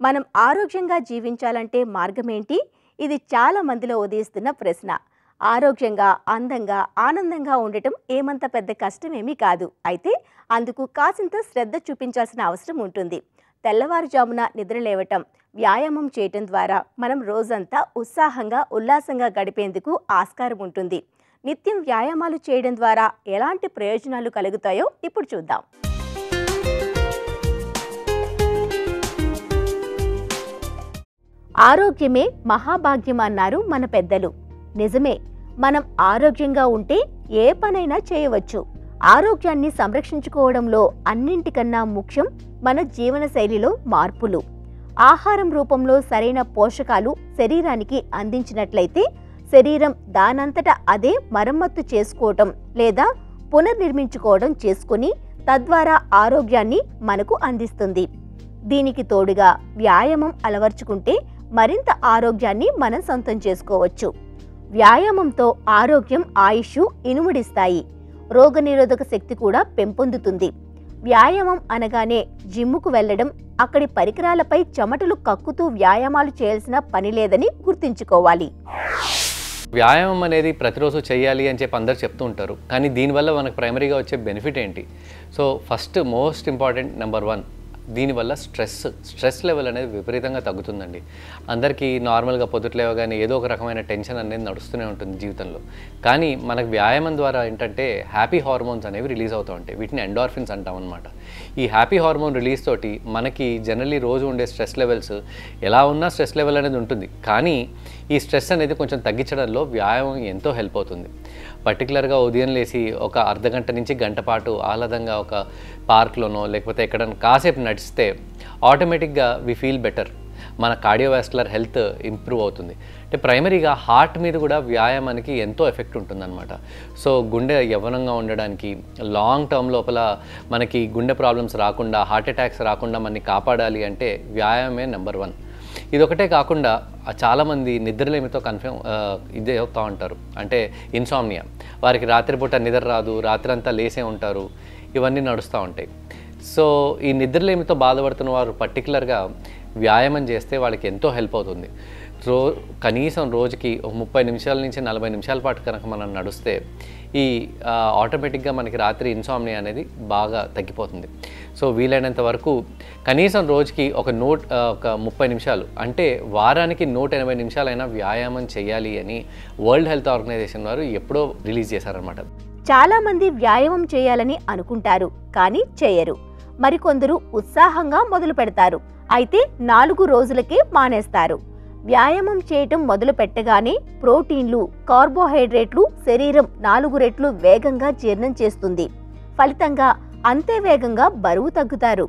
మనం ఆరోగ్యంగా జీవించాలంటే మార్గమేంటి? ఇది చాలా మందిలో ఉదయిస్తున్న ప్రశ్న. ఆరోగ్యంగా అందంగా ఆనందంగా ఉండటం ఏమంత పెద్ద కష్టమేమీ కాదు. అయితే అందుకు కాసింత శ్రద్ధ చూపించాల్సిన అవసరం ఉంటుంది. తెల్లవారుజామున నిద్ర లేవటం వ్యాయామం చేయటం ద్వారా మనం రోజంతా ఉత్సాహంగా ఉల్లాసంగా గడిపేందుకు ఆస్కారం ఉంటుంది. నిత్యం వ్యాయామాలు చేయడం ద్వారా ఎలాంటి ప్రయోజనాలు కలుగుతాయో ఇప్పుడు చూద్దాం. ఆరోగ్యమే మహాభాగ్యం అన్నారు మన పెద్దలు. నిజమే మనం ఆరోగ్యంగా ఉంటే ఏ పనైనా చేయవచ్చు. ఆరోగ్యాన్ని సంరక్షించుకోవడంలో అన్నింటికన్నా ముఖ్యం మన జీవనశైలిలో మార్పులు. ఆహారం రూపంలో సరైన పోషకాలు శరీరానికి అందించినట్లయితే శరీరం దానంతట అదే మరమ్మత్తు చేసుకోవటం లేదా పునర్నిర్మించుకోవడం చేసుకుని తద్వారా ఆరోగ్యాన్ని మనకు అందిస్తుంది. దీనికి తోడుగా వ్యాయామం అలవర్చుకుంటే మరింత ఆరోగ్యాన్ని మనం సొంతం చేసుకోవచ్చు. వ్యాయామంతో ఆరోగ్యం ఆయుష్ ఇనుముడిస్తాయి. రోగనిరోధక శక్తి కూడా పెంపొందుతుంది. వ్యాయామం అనగానే జిమ్ముకు వెళ్ళడం అక్కడి పరికరాలపై చెమటలు కక్కుతూ వ్యాయామాలు చేయాల్సిన పని లేదని గుర్తుంచుకోవాలి. వ్యాయామం అనేది ప్రతిరోజు చేయాలి అని చెప్పి అందరు చెప్తూ ఉంటారు. కానీ దీనివల్ల మనకు ప్రైమరీగా వచ్చే బెనిఫిట్ ఏంటి? So first most important number one దీనివల్ల స్ట్రెస్ స్ట్రెస్ లెవెల్ అనేది విపరీతంగా తగ్గుతుందండి. అందరికీ నార్మల్గా పొద్దుట్లేవగానే ఏదో ఒక రకమైన టెన్షన్ అనేది నడుస్తూనే ఉంటుంది జీవితంలో. కానీ మనకు వ్యాయామం ద్వారా ఏంటంటే హ్యాపీ హార్మోన్స్ అనేవి రిలీజ్ అవుతూ ఉంటాయి. వీటిని ఎండార్ఫిన్స్ అంటాం అనమాట ఈ హ్యాపీ హార్మోన్ రిలీజ్ తోటి మనకి జనరలీ రోజు ఉండే స్ట్రెస్ లెవెల్స్ ఎలా ఉన్నా స్ట్రెస్ లెవెల్ అనేది ఉంటుంది. కానీ ఈ స్ట్రెస్ అనేది కొంచెం తగ్గించడంలో వ్యాయామం ఎంతో హెల్ప్ అవుతుంది. పర్టికులర్గా ఉదయం లేచి ఒక అర్ధ గంట నుంచి గంట పాటు ఆహ్లాదంగా ఒక పార్క్లోనో లేకపోతే ఎక్కడైనా కాసేపు నడిస్తే ఆటోమేటిక్గా వి ఫీల్ బెటర్. మన కార్డియోవాస్కులర్ హెల్త్ ఇంప్రూవ్ అవుతుంది. అంటే ప్రైమరీగా హార్ట్ మీద కూడా వ్యాయామానికి ఎంతో ఎఫెక్ట్ ఉంటుందన్నమాట. సో గుండె యవ్వనంగా ఉండడానికి లాంగ్ టర్మ్ లోపల మనకి గుండె ప్రాబ్లమ్స్ రాకుండా హార్ట్ అటాక్స్ రాకుండా మనని కాపాడాలి అంటే వ్యాయామమే నెంబర్ వన్. ఇదొకటే కాకుండా చాలామంది నిద్రలేమితో కన్ఫ్యూమ్ ఇదే అవుతూ ఉంటారు. అంటే ఇన్సామ్నియా. వారికి రాత్రిపూట నిద్ర రాదు రాత్రి అంతా లేసే ఉంటారు. ఇవన్నీ నడుస్తూ ఉంటాయి. సో ఈ నిద్రలేమితో బాధపడుతున్న వారు పర్టికులర్గా వ్యాయామం చేస్తే వాళ్ళకి ఎంతో హెల్ప్ అవుతుంది. రో కనీసం రోజుకి ఒక ముప్పై నిమిషాల నుంచి నలభై నిమిషాల పాటు కనుక మనం నడుస్తే ఈ ఆటోమేటిక్గా మనకి రాత్రి ఇన్సామ్నియా అనేది బాగా తగ్గిపోతుంది. సో వీలైనంత వరకు కనీసం రోజుకి ఒక నూట్ ఒక ముప్పై నిమిషాలు అంటే వారానికి నూట ఎనభై నిమిషాలైనా వ్యాయామం చేయాలి అని వరల్డ్ హెల్త్ ఆర్గనైజేషన్ వారు ఎప్పుడో రిలీజ్ చేశారనమాట చాలా మంది వ్యాయామం చేయాలని అనుకుంటారు కానీ చేయరు. మరికొందరు ఉత్సాహంగా మొదలు పెడతారు అయితే నాలుగు రోజులకే మానేస్తారు. వ్యాయామం చేయటం మొదలు పెట్టగానే ప్రోటీన్లు కార్బోహైడ్రేట్లు శరీరం నాలుగు రెట్లు వేగంగా జీర్ణం చేస్తుంది. ఫలితంగా అంతే వేగంగా బరువు తగ్గుతారు.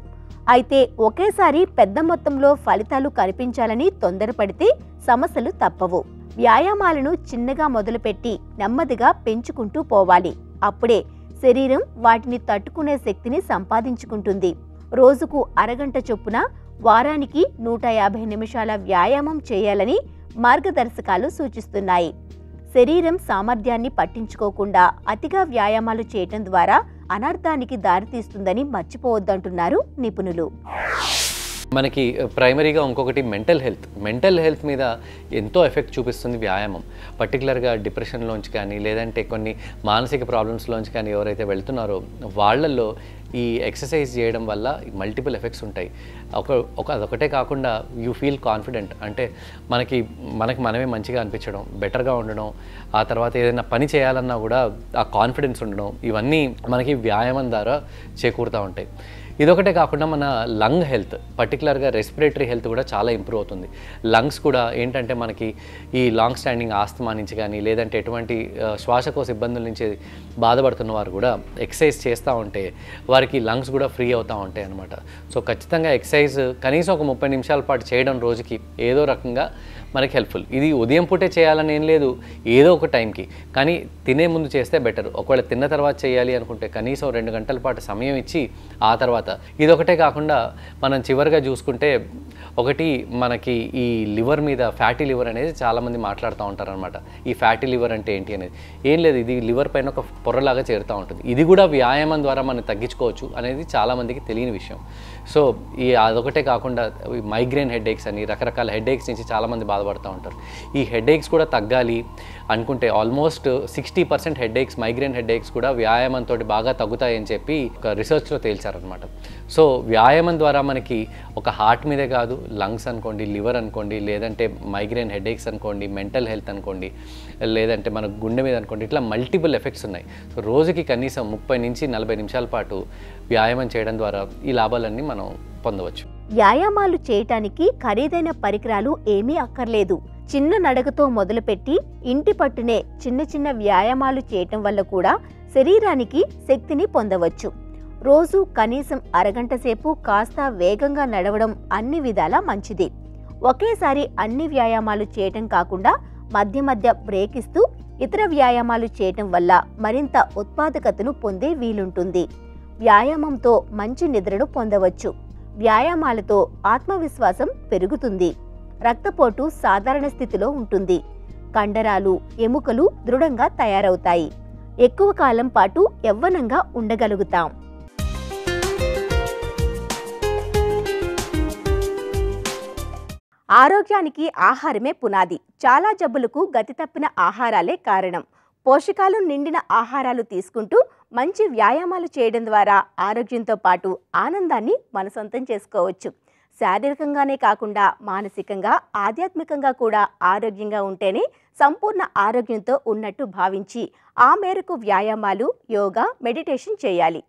అయితే ఒకేసారి పెద్ద మొత్తంలో ఫలితాలు కనిపించాలని తొందరపడితే సమస్యలు తప్పవు. వ్యాయామాలను చిన్నగా మొదలుపెట్టి నెమ్మదిగా పెంచుకుంటూ పోవాలి. అప్పుడే శరీరం వాటిని తట్టుకునే శక్తిని సంపాదించుకుంటుంది. రోజుకు అరగంట చొప్పున వారానికి నూట యాభై నిమిషాల వ్యాయామం చేయాలని మార్గదర్శకాలు సూచిస్తున్నాయి. శరీరం సామర్థ్యాన్ని పట్టించుకోకుండా అతిగా వ్యాయామాలు చేయటం ద్వారా అనర్థానికి దారితీస్తుందని మర్చిపోవద్దంటున్నారు నిపుణులు. మనకి ప్రైమరీగా ఇంకొకటి మెంటల్ హెల్త్. మెంటల్ హెల్త్ మీద ఎంతో ఎఫెక్ట్ చూపిస్తుంది వ్యాయామం. పర్టికులర్గా డిప్రెషన్లోంచి కానీ లేదంటే కొన్ని మానసిక ప్రాబ్లమ్స్లోంచి కానీ ఎవరైతే వెళ్తున్నారో వాళ్ళల్లో ఈ ఎక్సర్సైజ్ చేయడం వల్ల మల్టిపుల్ ఎఫెక్ట్స్ ఉంటాయి. ఒక ఒక అదొకటే కాకుండా యూ ఫీల్ కాన్ఫిడెంట్ అంటే మనకి మనకి మనమే మంచిగా అనిపించడం బెటర్గా ఉండడం ఆ తర్వాత ఏదైనా పని చేయాలన్నా కూడా ఆ కాన్ఫిడెన్స్ ఉండడం ఇవన్నీ మనకి వ్యాయామం ద్వారా చేకూరుతూ ఉంటాయి. ఇదొకటే కాకుండా మన లంగ్ హెల్త్ పర్టికులర్గా రెస్పిరేటరీ హెల్త్ కూడా చాలా ఇంప్రూవ్ అవుతుంది. లంగ్స్ కూడా ఏంటంటే మనకి ఈ లాంగ్ స్టాండింగ్ ఆస్తమా నుంచి కానీ లేదంటే ఎటువంటి శ్వాసకోశ ఇబ్బందుల నుంచి బాధపడుతున్న వారు కూడా ఎక్సర్సైజ్ చేస్తూ ఉంటే వారికి లంగ్స్ కూడా ఫ్రీ అవుతూ ఉంటాయి అనమాట సో ఖచ్చితంగా ఎక్సర్సైజ్ కనీసం ఒక ముప్పై నిమిషాల పాటు చేయడం రోజుకి ఏదో రకంగా మనకి హెల్ప్ఫుల్ ఇది ఉదయం పూటే చేయాలని ఏం లేదు ఏదో ఒక టైంకి. కానీ తినే ముందు చేస్తే బెటర్ ఒకవేళ తిన్న తర్వాత చేయాలి అనుకుంటే కనీసం రెండు గంటల పాటు సమయం ఇచ్చి ఆ తర్వాత. ఇదొకటే కాకుండా మనం చివరిగా చూసుకుంటే ఒకటి మనకి ఈ లివర్ మీద ఫ్యాటీ లివర్ అనేది చాలామంది మాట్లాడుతూ ఉంటారనమాట ఈ ఫ్యాటీ లివర్ అంటే ఏంటి అనేది. ఏం లేదు ఇది లివర్ పైన ఒక పొరలాగా చేరుతూ ఉంటుంది. ఇది కూడా వ్యాయామం ద్వారా మనం తగ్గించుకోవచ్చు అనేది చాలామందికి తెలియని విషయం. సో ఈ అదొకటే కాకుండా మైగ్రేన్ హెడేక్స్ అని రకరకాల హెడేక్స్ నుంచి చాలామంది బాధపడుతూ ఉంటారు. ఈ హెడేక్స్ కూడా తగ్గాలి అనుకుంటే almost sixty percent headaches migraine headaches కూడా వ్యాయామంతో బాగా తగ్గుతాయని చెప్పి ఒక రీసెర్చ్లో తేల్చారనమాట సో వ్యాయామం ద్వారా మనకి ఒక హార్ట్ మీదే కాదు లంగ్స్ అనుకోండి లివర్ అనుకోండి లేదంటే మైగ్రేన్ హెడేక్స్ అనుకోండి మెంటల్ హెల్త్ అనుకోండి లేదంటే మన గుండె మీద అనుకోండి ఇట్లా మల్టిపుల్ ఎఫెక్ట్స్ ఉన్నాయి. సో రోజుకి కనీసం ముప్పై నుంచి నలభై నిమిషాల పాటు వ్యాయామం చేయడం ద్వారా ఈ లాభాలన్నీ మనం పొందవచ్చు. వ్యాయామాలు చేయటానికి ఖరీదైన పరికరాలు ఏమీ అక్కర్లేదు. చిన్న నడకతో మొదలుపెట్టి ఇంటి పట్టునే చిన్న చిన్న వ్యాయామాలు చేయటం వల్ల కూడా శరీరానికి శక్తిని పొందవచ్చు. రోజు కనీసం అరగంట సేపు కాస్త వేగంగా నడవడం అన్ని విధాలా మంచిది. ఒకేసారి అన్ని వ్యాయామాలు చేయటం కాకుండా మధ్య మధ్య బ్రేక్ ఇస్తూ ఇతర వ్యాయామాలు చేయటం వల్ల మరింత ఉత్పాదకతను పొందే వీలుంటుంది. వ్యాయామంతో మంచి నిద్రను పొందవచ్చు. వ్యాయామాలతో ఆత్మవిశ్వాసం పెరుగుతుంది. రక్తపోటు సాధారణ స్థితిలో ఉంటుంది. కండరాలు ఎముకలు దృఢంగా తయారవుతాయి. ఎక్కువ కాలం పాటు యవ్వనంగా ఉండగలుగుతాం. ఆరోగ్యానికి ఆహారమే పునాది. చాలా జబ్బులకు గతి తప్పిన ఆహారాలే కారణం. పోషకాలు నిండిన ఆహారాలు తీసుకుంటూ మంచి వ్యాయామాలు చేయడం ద్వారా ఆరోగ్యంతో పాటు ఆనందాన్ని మన సొంతం చేసుకోవచ్చు. శారీరకంగానే కాకుండా మానసికంగా ఆధ్యాత్మికంగా కూడా ఆరోగ్యంగా ఉంటేనే సంపూర్ణ ఆరోగ్యంతో ఉన్నట్టు భావించి ఆ మేరకు వ్యాయామాలు యోగా మెడిటేషన్ చేయాలి.